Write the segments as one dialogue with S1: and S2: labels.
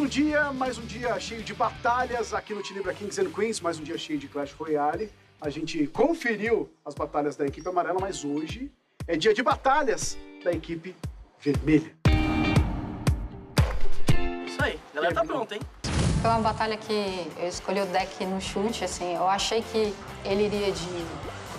S1: um dia, mais um dia cheio de batalhas aqui no Tilibra Kings and Queens, mais um dia cheio de Clash Royale. A gente conferiu as batalhas da equipe amarela, mas hoje é dia de batalhas da equipe vermelha.
S2: Isso aí, a galera tá pronta, hein?
S3: Foi uma batalha que eu escolhi o deck no chute, assim, eu achei que ele iria de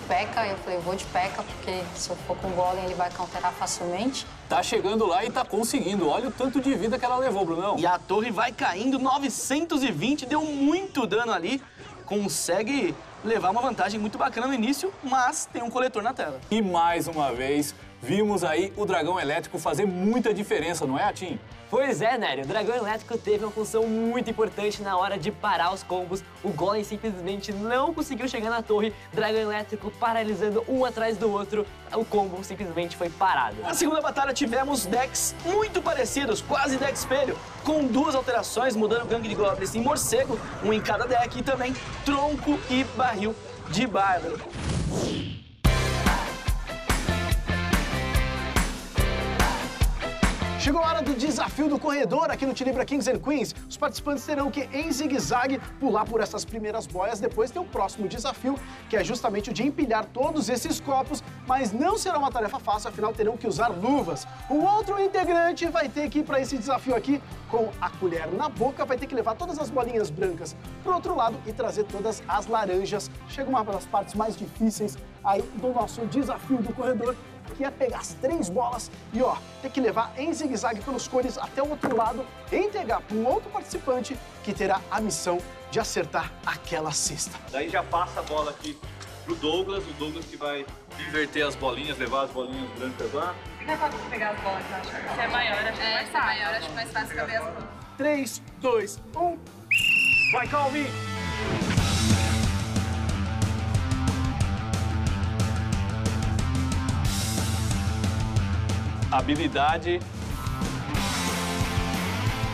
S3: P.E.K.K.A, eu falei, vou de P.E.K.K.A, porque se eu for com Golem ele vai counterar facilmente.
S4: Tá chegando lá e tá conseguindo. Olha o tanto de vida que ela levou, Brunão.
S2: E a torre vai caindo, 920, deu muito dano ali. Consegue levar uma vantagem muito bacana no início, mas tem um coletor na tela.
S4: E mais uma vez, vimos aí o dragão elétrico fazer muita diferença, não é, Atim?
S5: Pois é, Nério, o dragão elétrico teve uma função muito importante na hora de parar os combos. O Golem simplesmente não conseguiu chegar na torre, dragão elétrico paralisando um atrás do outro, o combo simplesmente foi parado.
S2: Na segunda batalha tivemos decks muito parecidos, quase deck espelho, com duas alterações, mudando gangue de goblins em morcego, um em cada deck, e também tronco e barril de bárbaro.
S1: Chegou a hora do desafio do corredor aqui no Tilibra Kings and Queens. Os participantes terão que, em zigue-zague, pular por essas primeiras boias. Depois tem o próximo desafio, que é justamente o de empilhar todos esses copos, mas não será uma tarefa fácil, afinal terão que usar luvas. O outro integrante vai ter que ir para esse desafio aqui com a colher na boca, vai ter que levar todas as bolinhas brancas pro outro lado e trazer todas as laranjas. Chega uma das partes mais difíceis aí do nosso desafio do corredor, que é pegar as três bolas e, ó, ter que levar em zigue-zague pelos cores até o outro lado e entregar para um outro participante que terá a missão de acertar aquela cesta.
S6: Daí já passa a bola aqui pro Douglas, o Douglas que vai inverter as bolinhas, levar as bolinhas brancas lá.
S7: Fica fácil pegar as bolas, eu acho. Se é maior, acho que é mais fácil. maior, acho mais fácil caber as bolas.
S1: 3, 2, 1. Vai, Calvin!
S4: Habilidade.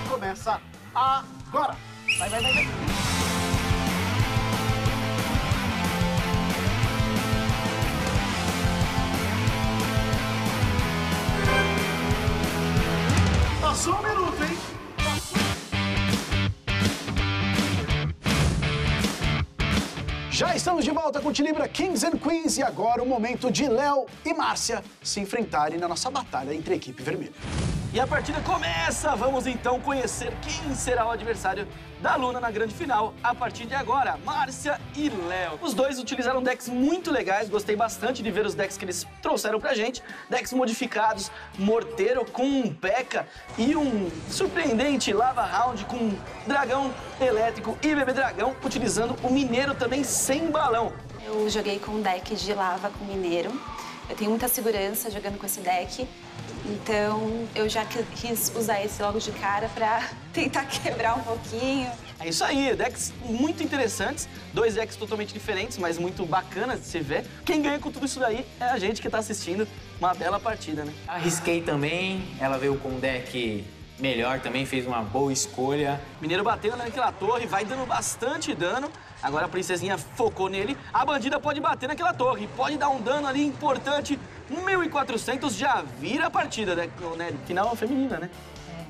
S1: Começa agora! Vai, vai, vai, vai! Passou um minuto, Já estamos de volta com o Tilibra Kings and Queens e agora o momento de Léo e Márcia se enfrentarem na nossa batalha entre a equipe vermelha.
S2: E a partida começa! Vamos então conhecer quem será o adversário da Luna na grande final a partir de agora, Márcia e Léo. Os dois utilizaram decks muito legais, gostei bastante de ver os decks que eles trouxeram pra gente. Decks modificados, morteiro com um P.E.K.K.A e um surpreendente Lava Round com dragão elétrico e bebê dragão, utilizando o mineiro também sem balão.
S8: Eu joguei com um deck de lava com mineiro. Eu tenho muita segurança jogando com esse deck. Então, eu já qui- quis usar esse logo de cara pra tentar quebrar um pouquinho.
S2: É isso aí, decks muito interessantes, dois decks totalmente diferentes, mas muito bacanas de se ver. Quem ganha com tudo isso daí é a gente que tá assistindo uma bela partida, né?
S9: Arrisquei também, ela veio com um deck melhor também, fez uma boa escolha.
S2: Mineiro batendo naquela torre, vai dando bastante dano. Agora a princesinha focou nele. A bandida pode bater naquela torre, pode dar um dano ali importante. 1.400 já vira a partida, né? né? Final feminina, né?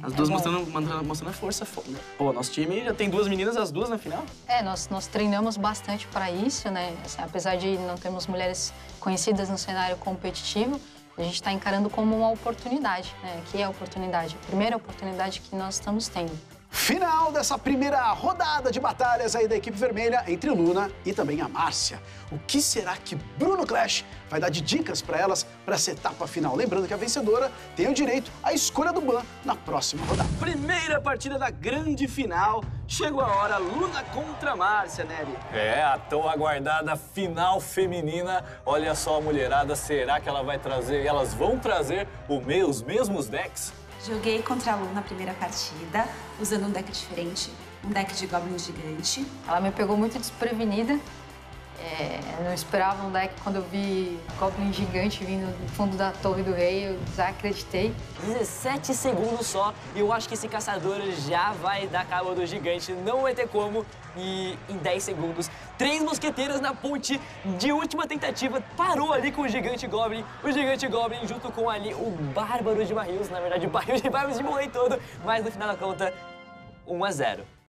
S2: As duas
S3: bom.
S2: mostrando, mostrando a força. fo- né? Pô, nosso time já tem duas meninas, as duas na final.
S3: É, nós, nós treinamos bastante para isso, né? Assim, apesar de não termos mulheres conhecidas no cenário competitivo, a gente está encarando como uma oportunidade, né? Que é a oportunidade, a primeira oportunidade que nós estamos tendo.
S1: Final dessa primeira rodada de batalhas aí da equipe vermelha entre Luna e também a Márcia. O que será que Bruno Clash vai dar de dicas para elas para essa etapa final? Lembrando que a vencedora tem o direito à escolha do ban na próxima rodada.
S2: Primeira partida da grande final. Chegou a hora, Luna contra Márcia, Nery.
S4: É, a tão aguardada final feminina. Olha só a mulherada, será que ela vai trazer? Elas vão trazer o me- os mesmos decks?
S8: Joguei contra a Lu na primeira partida, usando um deck diferente, um deck de Goblin Gigante.
S3: Ela me pegou muito desprevenida. É, não esperava um deck quando eu vi Goblin gigante vindo do fundo da Torre do Rei, eu desacreditei.
S5: 17 segundos só e eu acho que esse caçador já vai dar cabo do gigante, não vai ter como. E em 10 segundos, três mosqueteiros na ponte de última tentativa parou ali com o gigante Goblin. O gigante Goblin junto com ali o bárbaro de barris, na verdade o barril de barris de morrer todo, mas no final da conta 1 a 0.